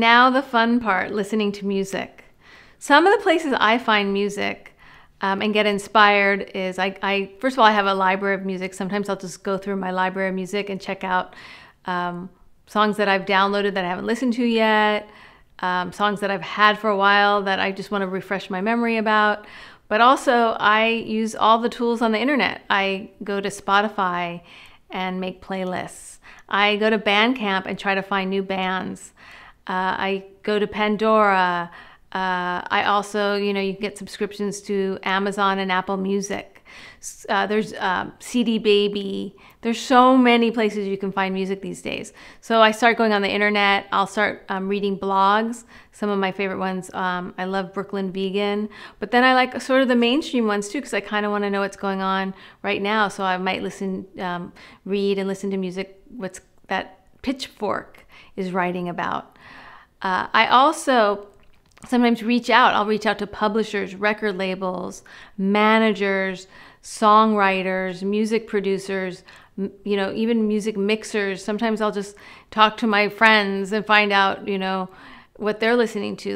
Now, the fun part listening to music. Some of the places I find music um, and get inspired is I, I, first of all, I have a library of music. Sometimes I'll just go through my library of music and check out um, songs that I've downloaded that I haven't listened to yet, um, songs that I've had for a while that I just want to refresh my memory about. But also, I use all the tools on the internet. I go to Spotify and make playlists. I go to Bandcamp and try to find new bands. Uh, I go to Pandora. Uh, I also, you know, you get subscriptions to Amazon and Apple Music. Uh, there's um, CD Baby. There's so many places you can find music these days. So I start going on the internet. I'll start um, reading blogs. Some of my favorite ones. Um, I love Brooklyn Vegan, but then I like sort of the mainstream ones too because I kind of want to know what's going on right now. So I might listen, um, read, and listen to music. What's that Pitchfork is writing about. Uh, I also sometimes reach out. I'll reach out to publishers, record labels, managers, songwriters, music producers, you know, even music mixers. Sometimes I'll just talk to my friends and find out, you know, what they're listening to.